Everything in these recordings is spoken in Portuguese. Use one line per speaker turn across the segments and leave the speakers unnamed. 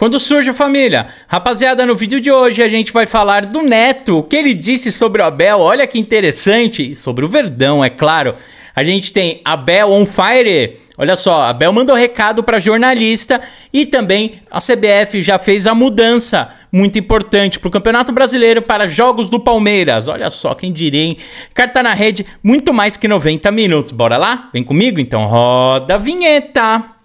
Quando surge família, rapaziada, no vídeo de hoje a gente vai falar do Neto, o que ele disse sobre o Abel, olha que interessante, e sobre o Verdão, é claro. A gente tem Abel on fire, olha só, Abel mandou recado para jornalista e também a CBF já fez a mudança muito importante para o Campeonato Brasileiro para jogos do Palmeiras. Olha só, quem diria, hein? Carta na rede, muito mais que 90 minutos. Bora lá? Vem comigo? Então roda a vinheta.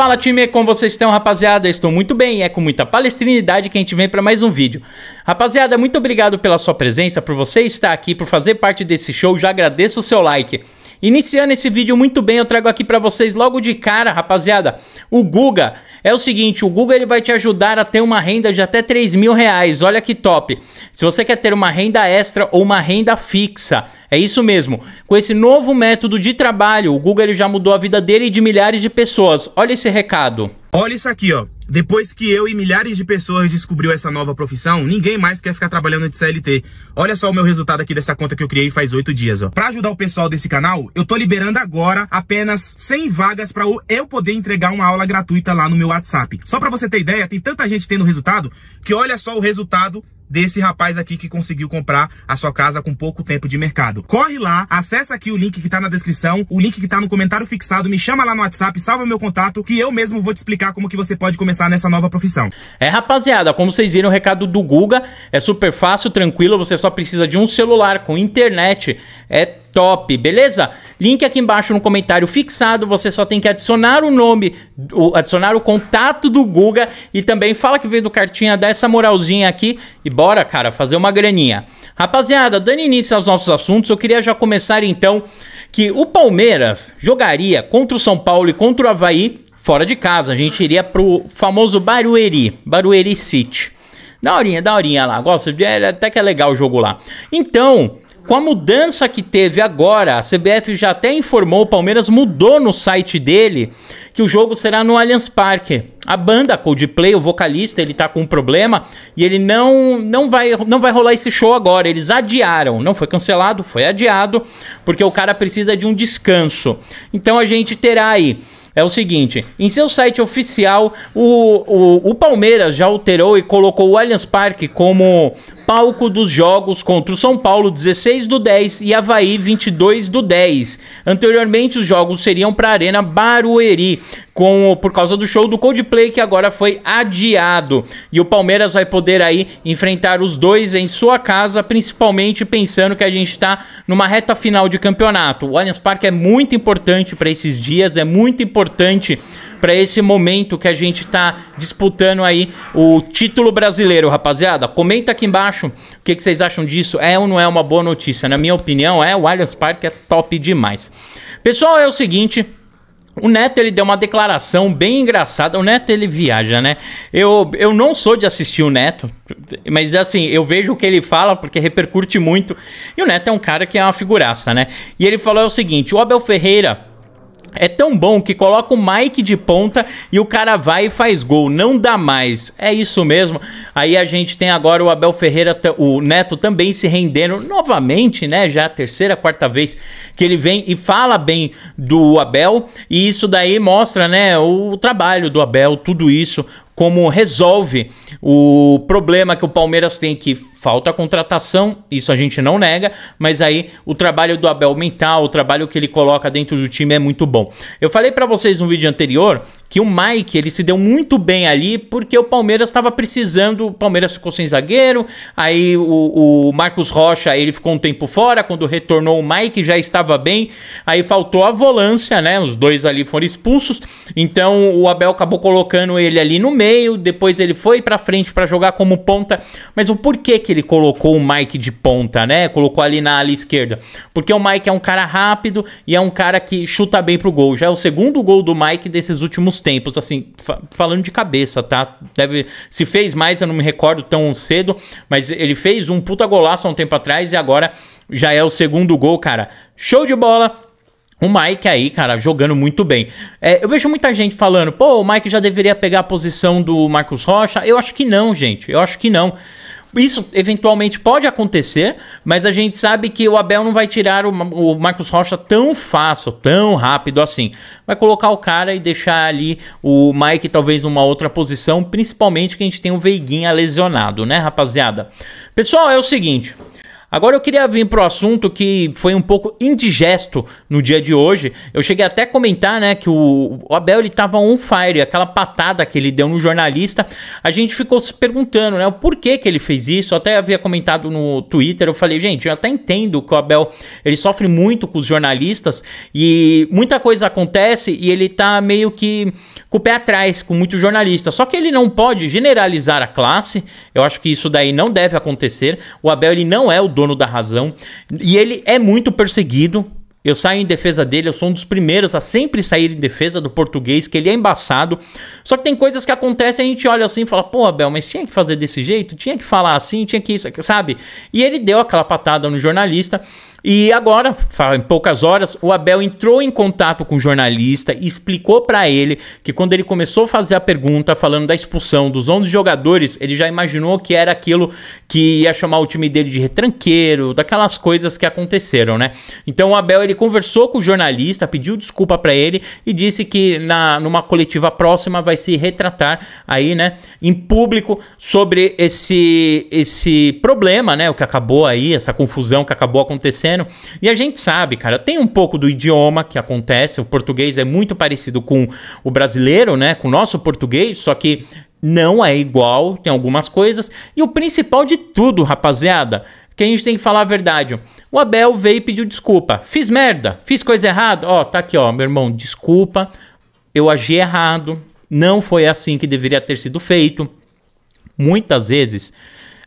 Fala time, como vocês estão rapaziada? Estou muito bem, é com muita palestrinidade que a gente vem para mais um vídeo. Rapaziada, muito obrigado pela sua presença, por você estar aqui, por fazer parte desse show, já agradeço o seu like. Iniciando esse vídeo muito bem, eu trago aqui para vocês logo de cara, rapaziada, o Guga. É o seguinte, o Guga ele vai te ajudar a ter uma renda de até 3 mil reais, olha que top. Se você quer ter uma renda extra ou uma renda fixa, é isso mesmo. Com esse novo método de trabalho, o Guga ele já mudou a vida dele e de milhares de pessoas. Olha esse recado.
Olha isso aqui, ó. Depois que eu e milhares de pessoas descobriu essa nova profissão, ninguém mais quer ficar trabalhando de CLT. Olha só o meu resultado aqui dessa conta que eu criei faz oito dias, ó. Pra ajudar o pessoal desse canal, eu tô liberando agora apenas 100 vagas pra eu poder entregar uma aula gratuita lá no meu WhatsApp. Só pra você ter ideia, tem tanta gente tendo resultado que olha só o resultado desse rapaz aqui que conseguiu comprar a sua casa com pouco tempo de mercado. Corre lá, acessa aqui o link que tá na descrição, o link que tá no comentário fixado, me chama lá no WhatsApp, salva meu contato, que eu mesmo vou te explicar como que você pode começar nessa nova profissão.
É, rapaziada, como vocês viram o recado do Guga, é super fácil, tranquilo, você só precisa de um celular com internet, é top, beleza? Link aqui embaixo no comentário fixado, você só tem que adicionar o nome, o, adicionar o contato do Guga e também fala que veio do Cartinha, dá essa moralzinha aqui e bora, cara, fazer uma graninha. Rapaziada, dando início aos nossos assuntos, eu queria já começar então que o Palmeiras jogaria contra o São Paulo e contra o Havaí fora de casa. A gente iria pro famoso Barueri, Barueri City. Daorinha, daorinha lá. Gosto de. É, até que é legal o jogo lá. Então, com a mudança que teve agora, a CBF já até informou, o Palmeiras mudou no site dele que o jogo será no Allianz Parque. A banda Coldplay, o vocalista, ele tá com um problema e ele não não vai não vai rolar esse show agora. Eles adiaram, não foi cancelado, foi adiado, porque o cara precisa de um descanso. Então a gente terá aí é o seguinte: em seu site oficial, o, o, o, Palmeiras já alterou e colocou o Allianz Parque como palco dos jogos contra o São Paulo 16 do 10 e Havaí 22 do 10. Anteriormente, os jogos seriam para a Arena Barueri, com, por causa do show do Coldplay que agora foi adiado. E o Palmeiras vai poder aí enfrentar os dois em sua casa, principalmente pensando que a gente está numa reta final de campeonato. O Allianz Parque é muito importante para esses dias, é muito importante para esse momento que a gente está disputando aí o título brasileiro, rapaziada. Comenta aqui embaixo o que, que, vocês acham disso. É ou não é uma boa notícia? Na minha opinião, é. O Allianz Parque é top demais. Pessoal, é o seguinte. O Neto ele deu uma declaração bem engraçada. O Neto ele viaja, né? Eu, eu não sou de assistir o Neto, mas assim, eu vejo o que ele fala porque repercute muito. E o Neto é um cara que é uma figuraça, né? E ele falou o seguinte: o Abel Ferreira é tão bom que coloca o Mike de ponta e o cara vai e faz gol. Não dá mais. É isso mesmo. Aí a gente tem agora o Abel Ferreira, o Neto também se rendendo novamente, né? Já a terceira, quarta vez que ele vem e fala bem do Abel. E isso daí mostra, né, o trabalho do Abel, tudo isso como resolve o problema que o Palmeiras tem que falta contratação, isso a gente não nega, mas aí o trabalho do Abel mental, o trabalho que ele coloca dentro do time é muito bom. Eu falei para vocês no vídeo anterior que o Mike ele se deu muito bem ali porque o Palmeiras estava precisando, o Palmeiras ficou sem zagueiro, aí o, o, Marcos Rocha ele ficou um tempo fora, quando retornou o Mike já estava bem, aí faltou a volância, né? Os dois ali foram expulsos, então o Abel acabou colocando ele ali no meio, depois ele foi para frente para jogar como ponta, mas o porquê que ele colocou o Mike de ponta, né? Colocou ali na ala esquerda, porque o Mike é um cara rápido e é um cara que chuta bem pro gol. Já é o segundo gol do Mike desses últimos tempos, assim, fa falando de cabeça, tá? Deve, se fez mais, eu não me recordo tão cedo, mas ele fez um puta golaço há um tempo atrás e agora já é o segundo gol, cara. Show de bola! O Mike aí, cara, jogando muito bem. É, eu vejo muita gente falando, pô, o Mike já deveria pegar a posição do Marcos Rocha. Eu acho que não, gente. Eu acho que não. Isso eventualmente pode acontecer, mas a gente sabe que o Abel não vai tirar o, o Marcos Rocha tão fácil, tão rápido assim. Vai colocar o cara e deixar ali o Mike talvez numa outra posição, principalmente que a gente tem o Veiguinha lesionado, né, rapaziada? Pessoal, é o seguinte. Agora eu queria vir pro assunto que foi um pouco indigesto no dia de hoje. Eu cheguei até a comentar, né, que o, o Abel ele tava on fire, aquela patada que ele deu no jornalista. A gente ficou se perguntando, né, o porquê que ele fez isso. Eu até havia comentado no Twitter, eu falei, gente, eu até entendo que o Abel ele sofre muito com os jornalistas e muita coisa acontece e ele tá meio que com o pé atrás com muitos jornalistas. Só que ele não pode generalizar a classe. Eu acho que isso daí não deve acontecer. O Abel ele não é o dono da razão. E ele é muito perseguido. Eu saio em defesa dele, eu sou um dos primeiros a sempre sair em defesa do português, que ele é embaçado. Só que tem coisas que acontecem, a gente olha assim e fala, pô, Abel, mas tinha que fazer desse jeito, tinha que falar assim, tinha que isso, sabe? E ele deu aquela patada no jornalista. E agora, em poucas horas, o Abel entrou em contato com o jornalista e explicou para ele que quando ele começou a fazer a pergunta falando da expulsão dos 11 jogadores, ele já imaginou que era aquilo que ia chamar o time dele de retranqueiro, daquelas coisas que aconteceram, né? Então o Abel ele conversou com o jornalista, pediu desculpa para ele e disse que na numa coletiva próxima vai se retratar aí, né, em público sobre esse esse problema, né, o que acabou aí, essa confusão que acabou acontecendo E a gente sabe, cara, tem um pouco do idioma que acontece. O português é muito parecido com o brasileiro, né? Com o nosso português, só que não é igual, tem algumas coisas. E o principal de tudo, rapaziada, que a gente tem que falar a verdade. O Abel veio e pediu desculpa. Fiz merda, fiz coisa errada. Ó, tá aqui, ó, meu irmão, desculpa. Eu agi errado. Não foi assim que deveria ter sido feito. Muitas vezes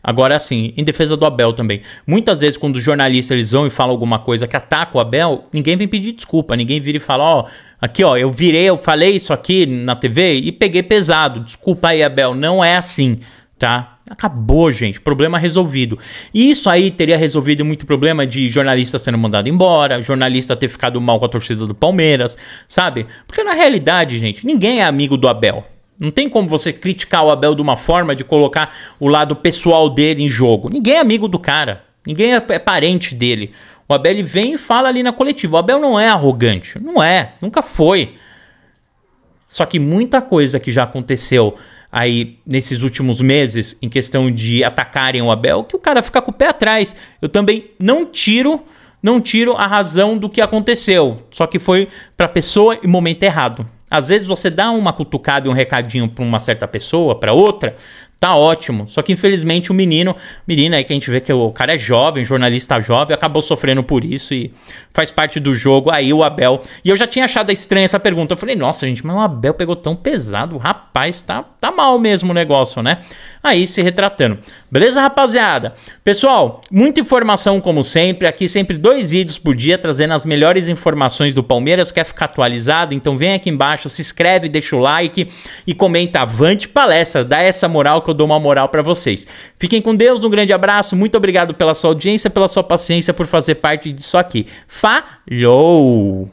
Agora, assim, em defesa do Abel também. Muitas vezes, quando os jornalistas eles vão e falam alguma coisa que ataca o Abel, ninguém vem pedir desculpa. Ninguém vira e fala, ó, oh, aqui, ó, eu virei, eu falei isso aqui na TV e peguei pesado. Desculpa aí, Abel. Não é assim, tá? Acabou, gente. Problema resolvido. E isso aí teria resolvido muito problema de jornalista sendo mandado embora, jornalista ter ficado mal com a torcida do Palmeiras, sabe? Porque na realidade, gente, ninguém é amigo do Abel. Não tem como você criticar o Abel de uma forma de colocar o lado pessoal dele em jogo. Ninguém é amigo do cara. Ninguém é, é parente dele. O Abel ele vem e fala ali na coletiva. O Abel não é arrogante. Não é. Nunca foi. Só que muita coisa que já aconteceu aí nesses últimos meses em questão de atacarem o Abel, que o cara fica com o pé atrás. Eu também não tiro, não tiro a razão do que aconteceu. Só que foi para pessoa e momento errado. Às vezes você dá uma cutucada e um recadinho para uma certa pessoa, para outra, tá ótimo. Só que infelizmente o menino, menina aí que a gente vê que o cara é jovem, jornalista jovem, acabou sofrendo por isso e faz parte do jogo. Aí o Abel. E eu já tinha achado estranha essa pergunta. Eu falei, nossa, gente, mas o Abel pegou tão pesado. Rapaz, tá, tá mal mesmo o negócio, né? Aí se retratando. Beleza, rapaziada? Pessoal, muita informação como sempre. Aqui sempre dois vídeos por dia trazendo as melhores informações do Palmeiras. Quer ficar atualizado? Então vem aqui embaixo, se inscreve, deixa o like e comenta avante palestra. Dá essa moral que eu dou uma moral para vocês. Fiquem com Deus, um grande abraço, muito obrigado pela sua audiência, pela sua paciência, por fazer parte disso aqui. Falou!